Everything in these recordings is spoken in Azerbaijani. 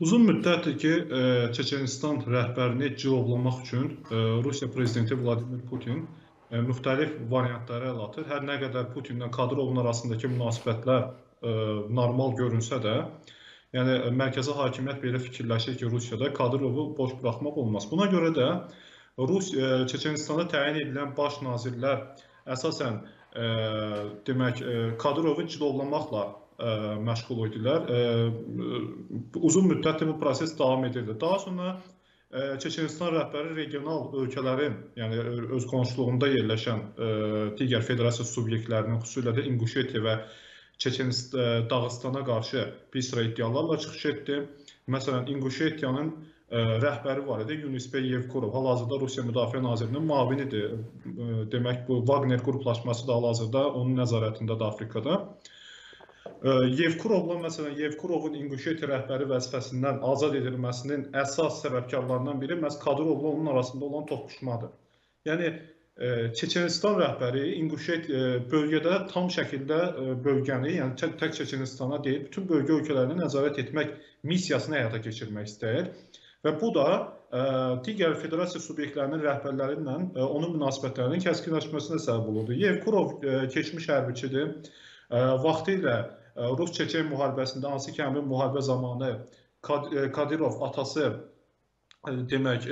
Uzun müddətdir ki, e, Çeçenistan rəhbərini cilovlamaq üçün e, Rusiya prezidenti Vladimir Putin e, müxtəlif variantları əl atır. Hər nə qədər Putinlə Kadirovun arasındakı münasibətlər normal görünsə də, yəni mərkəzi hakimiyyət belə fikirləşir ki, Rusiyada Kadirovu boş buraxmaq olmaz. Buna görə də Rus Çeçenistanda təyin edilən baş nazirlər əsasən demək Kadirovu cilovlamaqla məşğul idilər. Uzun müddətdir bu proses davam edirdi. Daha sonra Çeçenistan rəhbəri regional ölkələrin, yəni öz qonşuluğunda yerləşən digər federasiya subyektlərinin, xüsusilə də İnquşetiya və Çeçenistan Dağıstana qarşı bir sıra iddialarla çıxış etdi. Məsələn, İnquşetiyanın rəhbəri var idi, Yunisbey Yevkurov, hal-hazırda Rusiya Müdafiə Nazirinin müavinidir. Demək, bu Wagner qruplaşması da hal-hazırda onun nəzarətindədir Afrikada. Yevkurovla məsələn Yevkurovun İnquşetiya rəhbəri vəzifəsindən azad edilməsinin əsas səbəbkarlarından biri məhz Kadirovla onun arasında olan toqquşmadır. Yəni Çeçenistan rəhbəri İnquşet bölgədə tam şəkildə bölgəni, yəni tək Çeçenistana deyil, bütün bölgə ölkələrini nəzarət etmək missiyasını həyata keçirmək istəyir. Və bu da digər federasiya subyektlərinin rəhbərləri ilə onun münasibətlərinin kəskinləşməsinə səbəb olurdu. Yevkurov keçmiş hərbiçidir. Vaxtilə Rus-Çeçen müharibəsində hansı ki, həmin müharibə zamanı Kadirov atası demək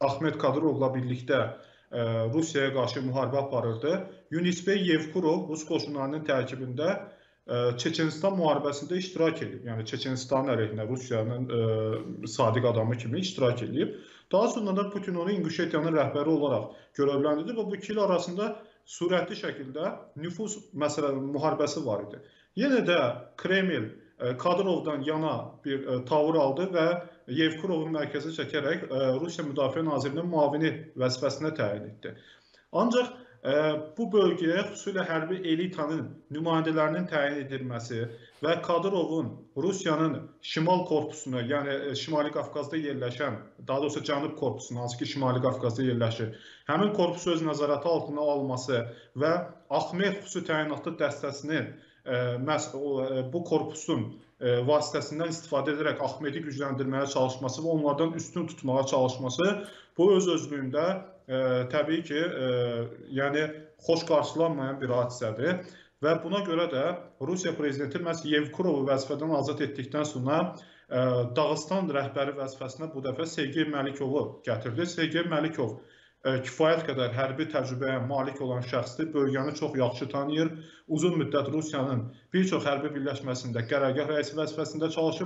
Ahmet Kadirovla birlikdə Rusiyaya qarşı müharibə aparırdı. Yunisbey Yevkurov Rus qoşunlarının tərkibində Çeçenistan müharibəsində iştirak edib. Yəni Çeçenistanın əleyhinə Rusiyanın sadiq adamı kimi iştirak edib. Daha sonra da Putin onu İnquşetiyanın rəhbəri olaraq görevləndirdi və bu iki il arasında sürətli şəkildə nüfuz məsələ müharibəsi var idi. Yenə də Kreml Kadirovdan yana bir tavır aldı və Yevkurovu mərkəzə çəkərək Rusiya Müdafiə Nazirinin müavini vəzifəsinə təyin etdi. Ancaq bu bölgəyə xüsusilə hərbi elitanın nümayəndələrinin təyin edilməsi və Kadirovun Rusiyanın şimal korpusuna, yəni Şimali Qafqazda yerləşən, daha doğrusu Cənub korpusuna, hansı ki Şimali Qafqazda yerləşir, həmin korpusu öz nəzarəti altına alması və Axmet xüsusi təyinatlı dəstəsinin məhz bu korpusun vasitəsindən istifadə edərək Axmedi gücləndirməyə çalışması və onlardan üstün tutmağa çalışması bu öz özlüyündə təbii ki, yəni xoş qarşılanmayan bir hadisədir və buna görə də Rusiya prezidenti məhz Yevkurovu vəzifədən azad etdikdən sonra Dağıstan rəhbəri vəzifəsinə bu dəfə Sergey Malikovu gətirdi. Sergey Malikov kifayət qədər hərbi təcrübəyə malik olan şəxsdir. Bölgəni çox yaxşı tanıyır. Uzun müddət Rusiyanın bir çox hərbi birləşməsində qərargah rəisi vəzifəsində çalışıb.